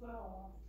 well